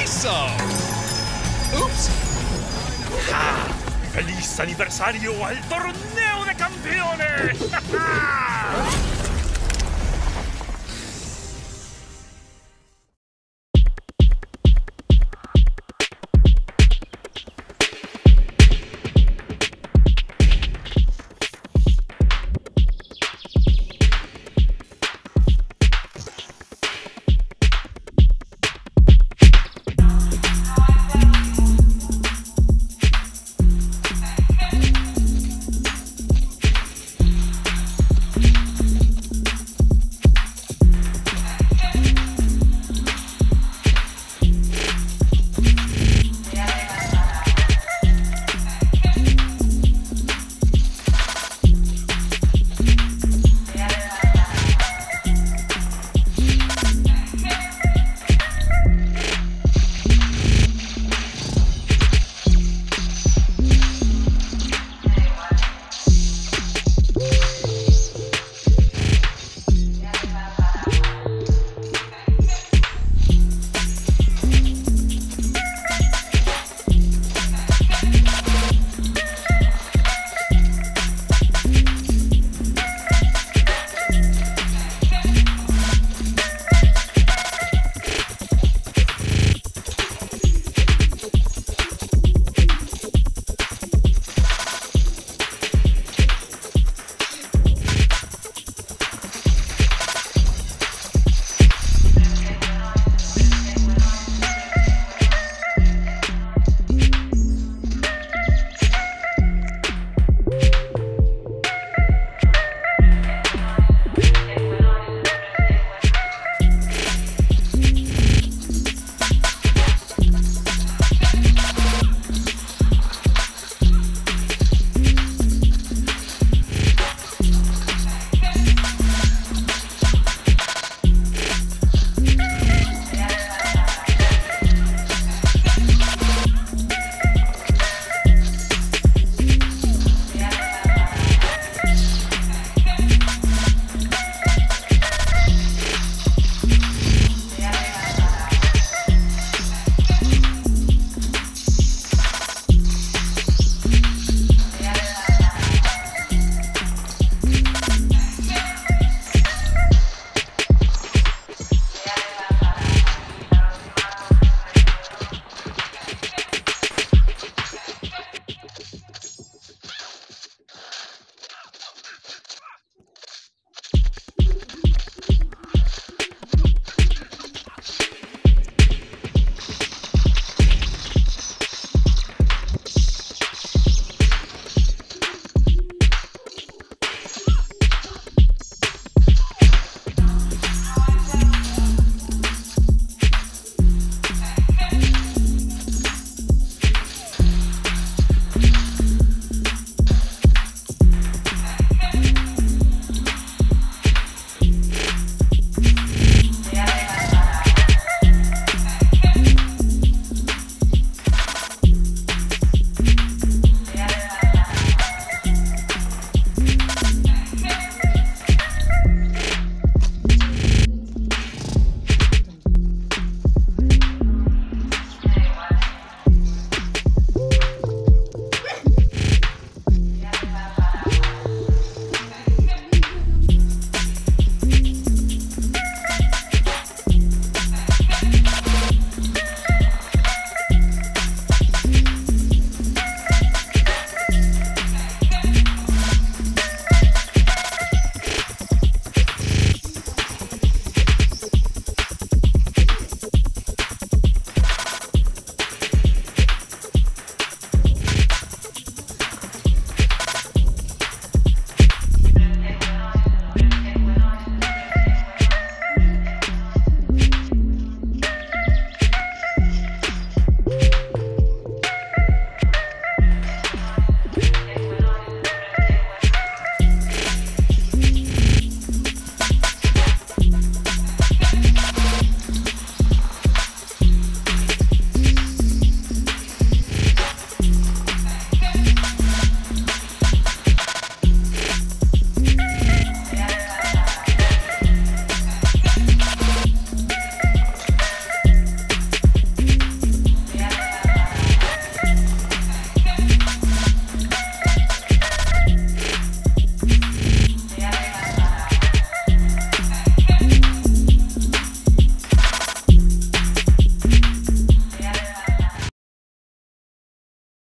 Aiso. Ups. ¡Ja! ¡Feliz aniversario al torneo de campeones! ¡Ja, ja!